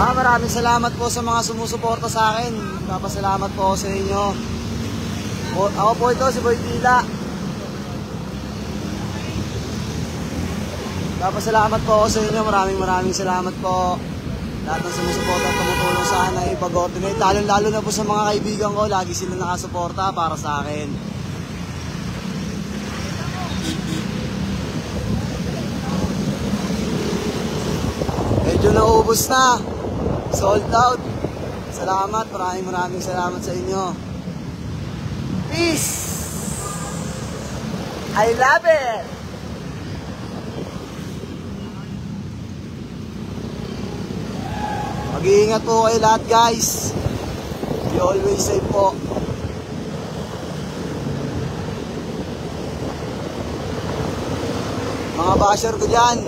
maraming salamat po sa mga sumusuporta sa akin. Papasalamat po sa inyo. Po- Ako po ito, si Boy Tila. Papasalamat po sa inyo. Maraming maraming salamat po. Lahat ng sumusuporta at tumutulong sa akin ay pag-ordinate. Lalo-lalo na po sa mga kaibigan ko. Lagi sila nakasuporta para sa akin. Medyo naubos na. Sold out. Salamat. Maraming maraming salamat sa inyo. Peace! I love it! Mag-iingat po kayo lahat guys. Be always safe po. Mga basher ko dyan,